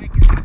like it.